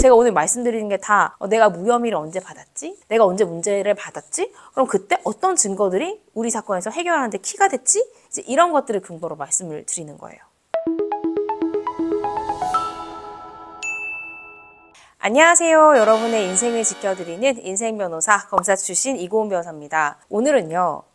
제가 오늘 말씀드리는 게 다 어, 내가 무혐의를 언제 받았지? 내가 언제 무죄를 받았지? 그럼 그때 어떤 증거들이 우리 사건에서 해결하는데 키가 됐지? 이제 이런 것들을 근거로 말씀을 드리는 거예요. 안녕하세요. 여러분의 인생을 지켜드리는 인생 변호사 검사 출신 이고은 변호사입니다. 오늘은요.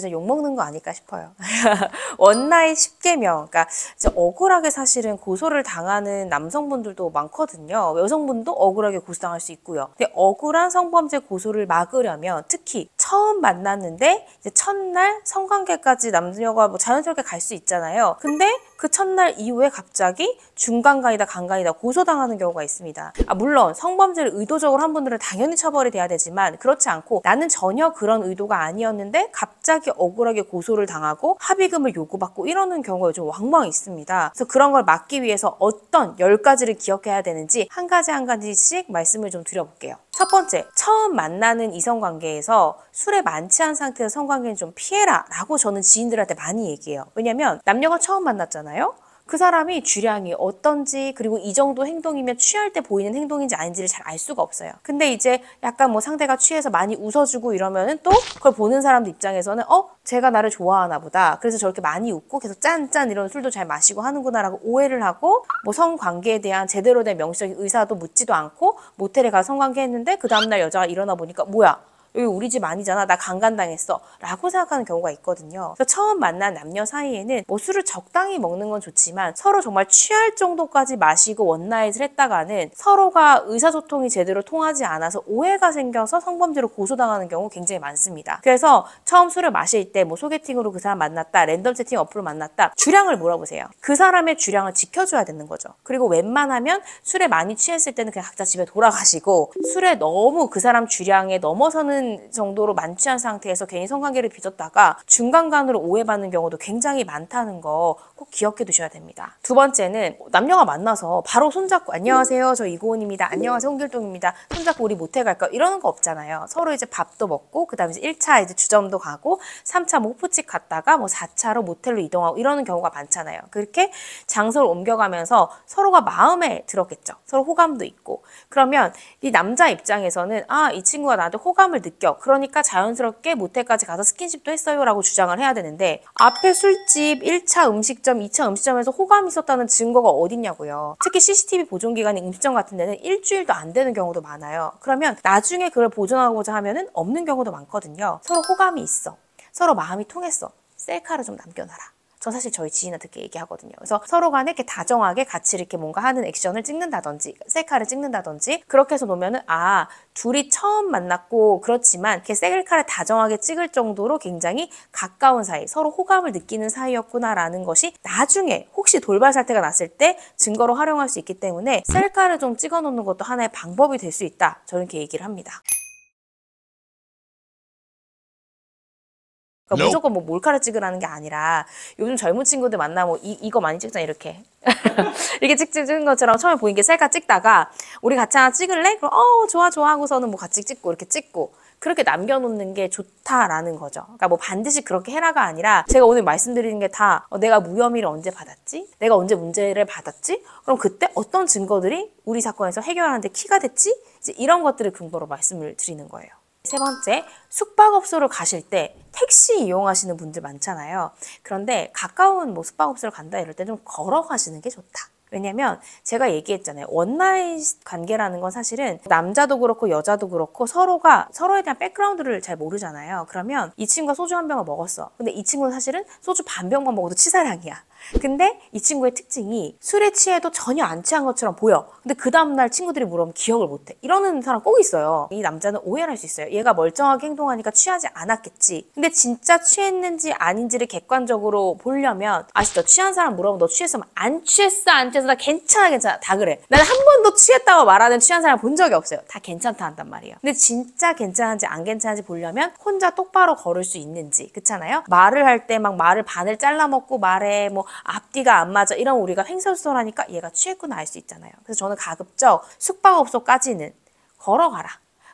진짜 욕먹는 거 아닐까 싶어요. 원나잇 10계명. 그러니까 이제 억울하게 사실은 고소를 당하는 남성분들도 많거든요. 여성분도 억울하게 고소당할 수 있고요. 근데 억울한 성범죄 고소를 막으려면 특히 처음 만났는데 이제 첫날 성관계까지 남녀가 뭐 자연스럽게 갈 수 있잖아요. 근데 그 첫날 이후에 갑자기 중간간이다 강간이다 고소당하는 경우가 있습니다. 아, 물론 성범죄를 의도적으로 한 분들은 당연히 처벌이 돼야 되지만 그렇지 않고 나는 전혀 그런 의도가 아니었는데 갑자기 억울하게 고소를 당하고 합의금을 요구받고 이러는 경우가 요즘 왕왕 있습니다. 그래서 그런 걸 막기 위해서 어떤 열 가지를 기억해야 되는지 한 가지 한 가지씩 말씀을 좀 드려볼게요. 첫 번째, 처음 만나는 이성관계에서 술에 만취한 상태에서 성관계는 좀 피해라 라고 저는 지인들한테 많이 얘기해요. 왜냐면 남녀가 처음 만났잖아요? 그 사람이 주량이 어떤지 그리고 이 정도 행동이면 취할 때 보이는 행동인지 아닌지를 잘 알 수가 없어요. 근데 이제 약간 뭐 상대가 취해서 많이 웃어주고 이러면은 또 그걸 보는 사람들 입장에서는 어 제가 나를 좋아하나 보다. 그래서 저렇게 많이 웃고 계속 짠짠 이런 술도 잘 마시고 하는구나라고 오해를 하고 뭐 성관계에 대한 제대로 된 명시적인 의사도 묻지도 않고 모텔에 가서 성관계 했는데 그 다음날 여자가 일어나 보니까 뭐야 여기 우리 집 아니잖아. 나 강간당했어. 라고 생각하는 경우가 있거든요. 그래서 처음 만난 남녀 사이에는 뭐 술을 적당히 먹는 건 좋지만 서로 정말 취할 정도까지 마시고 원나잇을 했다가는 서로가 의사소통이 제대로 통하지 않아서 오해가 생겨서 성범죄로 고소당하는 경우 굉장히 많습니다. 그래서 처음 술을 마실 때 뭐 소개팅으로 그 사람 만났다, 랜덤 채팅 어플로 만났다, 주량을 물어보세요. 그 사람의 주량을 지켜줘야 되는 거죠. 그리고 웬만하면 술에 많이 취했을 때는 그냥 각자 집에 돌아가시고 술에 너무 그 사람 주량에 넘어서는 정도로 만취한 상태에서 괜히 성관계를 빚었다가 중간간으로 오해받는 경우도 굉장히 많다는 거 꼭 기억해 두셔야 됩니다. 두 번째는 남녀가 만나서 바로 손잡고 안녕하세요. 저 이고은입니다. 안녕하세요. 홍길동입니다. 손잡고 우리 모텔 갈까? 이러는 거 없잖아요. 서로 이제 밥도 먹고 그다음에 이제 1차 이제 주점도 가고 3차 목포집 갔다가 뭐 4차로 모텔로 이동하고 이러는 경우가 많잖아요. 그렇게 장소를 옮겨가면서 서로가 마음에 들었겠죠. 서로 호감도 있고. 그러면 이 남자 입장에서는 아, 이 친구가 나한테 호감을 느 껴. 그러니까 자연스럽게 모텔까지 가서 스킨십도 했어요라고 주장을 해야 되는데 앞에 술집 1차 음식점, 2차 음식점에서 호감이 있었다는 증거가 어딨냐고요. 특히 CCTV 보존 기간이 음식점 같은 데는 일주일도 안 되는 경우도 많아요. 그러면 나중에 그걸 보존하고자 하면은 없는 경우도 많거든요. 서로 호감이 있어. 서로 마음이 통했어. 셀카를 좀 남겨놔라. 저 사실 저희 지인한테 그렇게 얘기하거든요. 그래서 서로 간에 이렇게 다정하게 같이 이렇게 뭔가 하는 액션을 찍는다든지, 셀카를 찍는다든지, 그렇게 해서 놓으면은, 아, 둘이 처음 만났고, 그렇지만, 이렇게 셀카를 다정하게 찍을 정도로 굉장히 가까운 사이, 서로 호감을 느끼는 사이였구나라는 것이 나중에 혹시 돌발 사태가 났을 때 증거로 활용할 수 있기 때문에 셀카를 좀 찍어 놓는 것도 하나의 방법이 될 수 있다. 저는 이렇게 얘기를 합니다. 그러니까 무조건 뭐 몰카를 찍으라는 게 아니라 요즘 젊은 친구들 만나 뭐 이, 이거 많이 찍잖아 이렇게 이렇게 찍, 찍은 것처럼 처음에 보인 게 셀카 찍다가 우리 같이 하나 찍을래? 그럼 어 좋아 좋아 하고서는 뭐 같이 찍고 이렇게 찍고 그렇게 남겨놓는 게 좋다라는 거죠. 그러니까 뭐 반드시 그렇게 해라가 아니라 제가 오늘 말씀드리는 게다 어, 내가 무혐의를 언제 받았지? 내가 언제 문제를 받았지? 그럼 그때 어떤 증거들이 우리 사건에서 해결하는데 키가 됐지? 이제 이런 것들을 근거로 말씀을 드리는 거예요. 세 번째, 숙박업소를 가실 때 택시 이용하시는 분들 많잖아요. 그런데 가까운 뭐 숙박업소를 간다 이럴 때 좀 걸어가시는 게 좋다. 왜냐면 제가 얘기했잖아요. 원나잇 관계라는 건 사실은 남자도 그렇고 여자도 그렇고 서로가 서로에 대한 백그라운드를 잘 모르잖아요. 그러면 이 친구가 소주 한 병을 먹었어. 근데 이 친구는 사실은 소주 반 병만 먹어도 치사량이야. 근데 이 친구의 특징이 술에 취해도 전혀 안 취한 것처럼 보여. 근데 그 다음날 친구들이 물어보면 기억을 못해. 이러는 사람 꼭 있어요. 이 남자는 오해를 할 수 있어요. 얘가 멀쩡하게 행동하니까 취하지 않았겠지. 근데 진짜 취했는지 아닌지를 객관적으로 보려면 아시죠? 취한 사람 물어보면 너 취했으면 안 취했어 안 취했어 나 괜찮아 괜찮아 다 그래. 나는 한 번도 취했다고 말하는 취한 사람 본 적이 없어요. 다 괜찮다 한단 말이에요. 근데 진짜 괜찮은지 안 괜찮은지 보려면 혼자 똑바로 걸을 수 있는지 그렇잖아요. 말을 할 때 막 말을 반을 잘라먹고 말해 뭐 앞뒤가 안 맞아 이런 우리가 횡설수설하니까 얘가 취했구나 알 수 있잖아요. 그래서 저는 가급적 숙박업소까지는 걸어가라.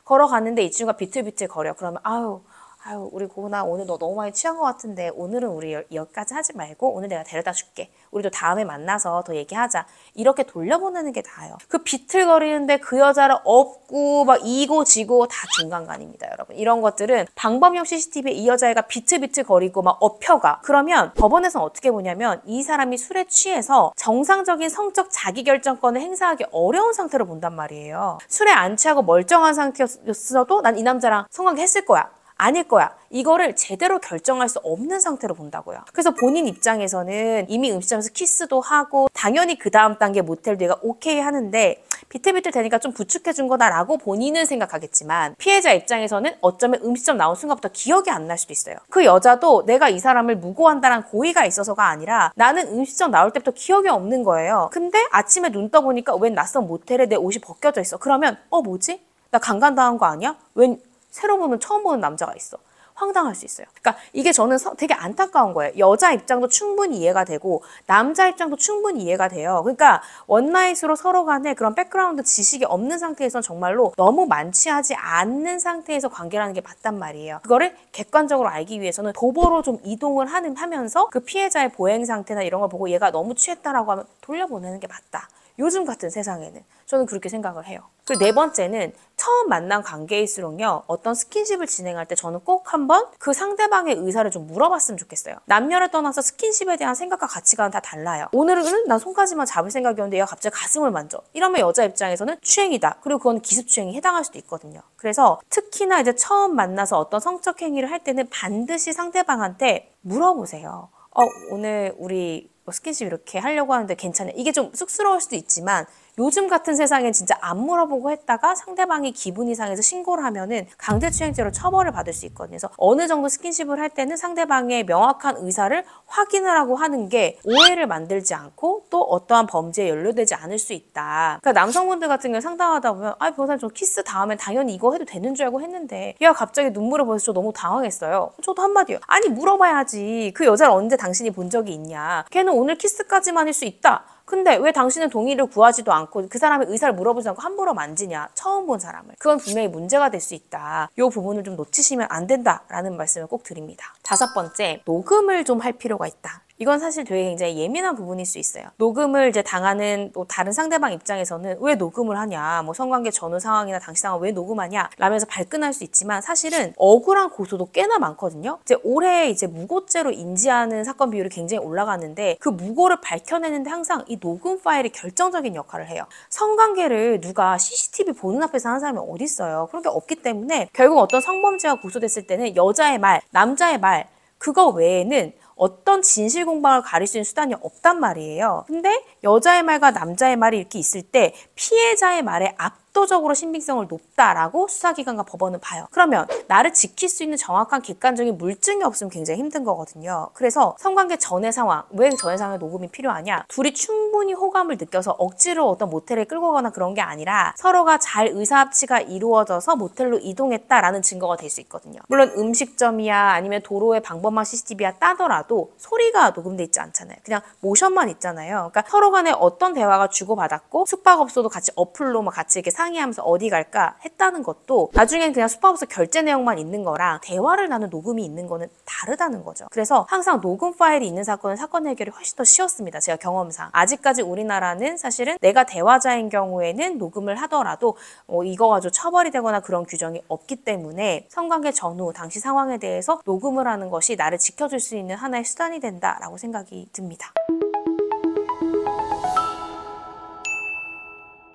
걸어갔는데 이 친구가 비틀비틀 거려. 그러면 아유 아유 우리 고은아 오늘 너 너무 많이 취한 것 같은데 오늘은 우리 여- 여기까지 하지 말고 오늘 내가 데려다 줄게. 우리도 다음에 만나서 더 얘기하자. 이렇게 돌려보내는 게 나아요. 그 비틀거리는데 그 여자를 업고 막 이고 지고 다 중간간입니다, 여러분. 이런 것들은 방범용 CCTV에 이 여자애가 비틀비틀거리고 막 업혀가. 그러면 법원에서는 어떻게 보냐면 이 사람이 술에 취해서 정상적인 성적 자기결정권을 행사하기 어려운 상태로 본단 말이에요. 술에 안 취하고 멀쩡한 상태였어도 난 이 남자랑 성관계 했을 거야. 아닐 거야. 이거를 제대로 결정할 수 없는 상태로 본다고요. 그래서 본인 입장에서는 이미 음식점에서 키스도 하고 당연히 그 다음 단계 모텔도 얘가 오케이 하는데 비틀비틀 되니까 좀 부축해 준 거다라고 본인은 생각하겠지만 피해자 입장에서는 어쩌면 음식점 나온 순간부터 기억이 안 날 수도 있어요. 그 여자도 내가 이 사람을 무고한다는 고의가 있어서가 아니라 나는 음식점 나올 때부터 기억이 없는 거예요. 근데 아침에 눈 떠보니까 웬 낯선 모텔에 내 옷이 벗겨져 있어. 그러면 어 뭐지? 나 강간당한 거 아니야? 웬 새로 보는 처음 보는 남자가 있어. 황당할 수 있어요. 그러니까 이게 저는 서- 되게 안타까운 거예요. 여자 입장도 충분히 이해가 되고 남자 입장도 충분히 이해가 돼요. 그러니까 원나잇으로 서로 간에 그런 백그라운드 지식이 없는 상태에서 정말로 너무 만취하지 않는 상태에서 관계라는 게 맞단 말이에요. 그거를 객관적으로 알기 위해서는 도보로 좀 이동을 하는 하면서 그 피해자의 보행 상태나 이런 걸 보고 얘가 너무 취했다라고 하면 돌려보내는 게 맞다. 요즘 같은 세상에는 저는 그렇게 생각을 해요. 그리고 네 번째는 처음 만난 관계일수록요 어떤 스킨십을 진행할 때 저는 꼭 한번 그 상대방의 의사를 좀 물어봤으면 좋겠어요. 남녀를 떠나서 스킨십에 대한 생각과 가치관은 다 달라요. 오늘은 난 손까지만 잡을 생각이었는데 얘가 갑자기 가슴을 만져. 이러면 여자 입장에서는 추행이다. 그리고 그건 기습추행이 해당할 수도 있거든요. 그래서 특히나 이제 처음 만나서 어떤 성적 행위를 할 때는 반드시 상대방한테 물어보세요. 어, 오늘 우리 뭐 스킨십 이렇게 하려고 하는데 괜찮아요. 이게 좀 쑥스러울 수도 있지만 요즘 같은 세상엔 진짜 안 물어보고 했다가 상대방이 기분이 상해서 신고를 하면은 강제추행죄로 처벌을 받을 수 있거든요. 그래서 어느 정도 스킨십을 할 때는 상대방의 명확한 의사를 확인을 하고 하는 게 오해를 만들지 않고 또 어떠한 범죄에 연루되지 않을 수 있다. 그러니까 남성분들 같은 경우 상담하다 보면 아 변호사님 저 키스 다음엔 당연히 이거 해도 되는 줄 알고 했는데 얘가 갑자기 눈물을 보여서 저 너무 당황했어요. 저도 한마디요. 아니 물어봐야지. 그 여자를 언제 당신이 본 적이 있냐. 걔는 오늘 키스까지만일 수 있다. 근데 왜 당신은 동의를 구하지도 않고 그 사람의 의사를 물어보지 않고 함부로 만지냐? 처음 본 사람을. 그건 분명히 문제가 될 수 있다. 이 부분을 좀 놓치시면 안 된다라는 말씀을 꼭 드립니다. 다섯 번째, 녹음을 좀 할 필요가 있다. 이건 사실 되게 굉장히 예민한 부분일 수 있어요. 녹음을 이제 당하는 또 다른 상대방 입장에서는 왜 녹음을 하냐, 뭐 성관계 전후 상황이나 당시 상황 왜 녹음하냐, 라면서 발끈할 수 있지만 사실은 억울한 고소도 꽤나 많거든요. 이제 올해 이제 무고죄로 인지하는 사건 비율이 굉장히 올라갔는데 그 무고를 밝혀내는데 항상 이 녹음 파일이 결정적인 역할을 해요. 성관계를 누가 CCTV 보는 앞에서 하는 사람이 어디 있어요? 그런 게 없기 때문에 결국 어떤 성범죄가 고소됐을 때는 여자의 말, 남자의 말 그거 외에는 어떤 진실 공방을 가릴 수 있는 수단이 없단 말이에요. 근데 여자의 말과 남자의 말이 이렇게 있을 때 피해자의 말에 압도적으로 신빙성을 높다라고 수사기관과 법원은 봐요. 그러면 나를 지킬 수 있는 정확한 객관적인 물증이 없으면 굉장히 힘든 거거든요. 그래서 성관계 전의 상황, 왜 전의 상황에 녹음이 필요하냐? 둘이 충분히 호감을 느껴서 억지로 어떤 모텔에 끌고 가거나 그런 게 아니라 서로가 잘 의사합치가 이루어져서 모텔로 이동했다라는 증거가 될 수 있거든요. 물론 음식점이야 아니면 도로의 방범망 CCTV야 따더라도 소리가 녹음돼 있지 않잖아요. 그냥 모션만 있잖아요. 그러니까 서로 간에 어떤 대화가 주고받았고 숙박업소도 같이 어플로 막 같이 이렇게 상의하면서 어디 갈까 했다는 것도 나중엔 그냥 숙박업소 결제 내용만 있는 거랑 대화를 나눈 녹음이 있는 거는 다르다는 거죠. 그래서 항상 녹음 파일이 있는 사건은 사건 해결이 훨씬 더 쉬웠습니다. 제가 경험상. 아직까지 우리나라는 사실은 내가 대화자인 경우에는 녹음을 하더라도 어, 이거 가지고 처벌이 되거나 그런 규정이 없기 때문에 성관계 전후 당시 상황에 대해서 녹음을 하는 것이 나를 지켜줄 수 있는 하나의 수단이 된다라고 생각이 듭니다.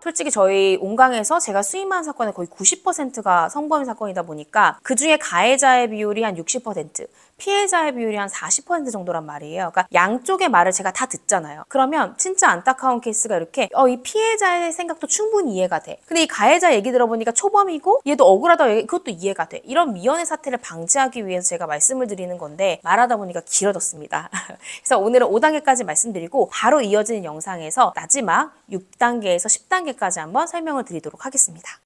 솔직히 저희 온강에서 제가 수임한 사건의 거의 90%가 성범죄 사건이다 보니까 그 중에 가해자의 비율이 한 60%, 피해자의 비율이 한 40% 정도란 말이에요. 그러니까 양쪽의 말을 제가 다 듣잖아요. 그러면 진짜 안타까운 케이스가 이렇게 어, 이 피해자의 생각도 충분히 이해가 돼. 근데 이 가해자 얘기 들어보니까 초범이고 얘도 억울하다고 얘기, 그것도 이해가 돼. 이런 미연의 사태를 방지하기 위해서 제가 말씀을 드리는 건데 말하다 보니까 길어졌습니다. 그래서 오늘은 5단계까지 말씀드리고 바로 이어지는 영상에서 마지막 6단계에서 10단계까지 한번 설명을 드리도록 하겠습니다.